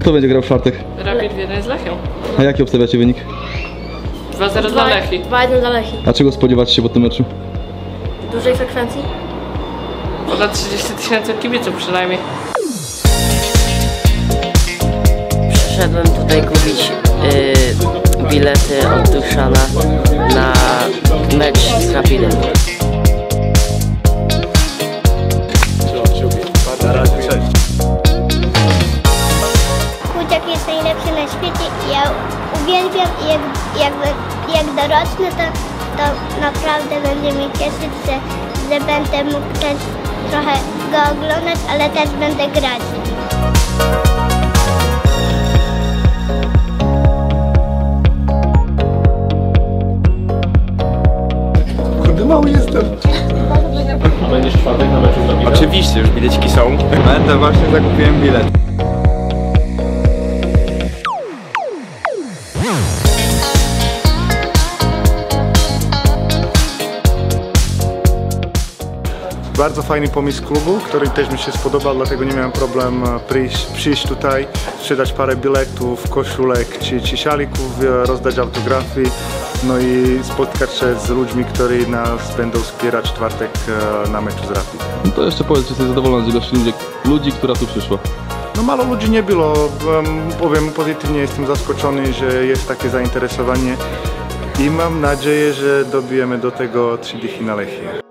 Kto będzie grał w czwartek? Rapid 1 z Lechią. A jaki obstawiacie wynik? 2-0 dla Lechi. 2-1 dla Lechi. A czego spodziewacie się po tym meczu? Dużej frekwencji? Ponad 30 tysięcy kibiców przynajmniej. Przyszedłem tutaj kupić y, bilety od Duszana na mecz z Rapidem. Uwielbiam i jak, jak, jak dorosnę to, to naprawdę będzie mi cieszyć, że, że będę mógł też trochę go oglądać, ale też będę grać. Kurde, mały jestem. Oczywiście, już bileciki są. Będę, właśnie zakupiłem bilet. Bardzo fajny pomysł klubu, który też mi się spodobał, dlatego nie miałem problem przyjść, przyjść tutaj, sprzedać parę biletów, koszulek czy, czy szalików, e, rozdać autografy, no i spotkać się z ludźmi, którzy nas będą wspierać w czwartek e, na meczu z Rapid. No to jeszcze powiedz, czy jesteś zadowolony z ilości ludzi, ludzi która tu przyszła. No mało ludzi nie było, Em, powiem pozytywnie jestem zaskoczony, że jest takie zainteresowanie i mam nadzieję, że dobijemy do tego 3 dychy na.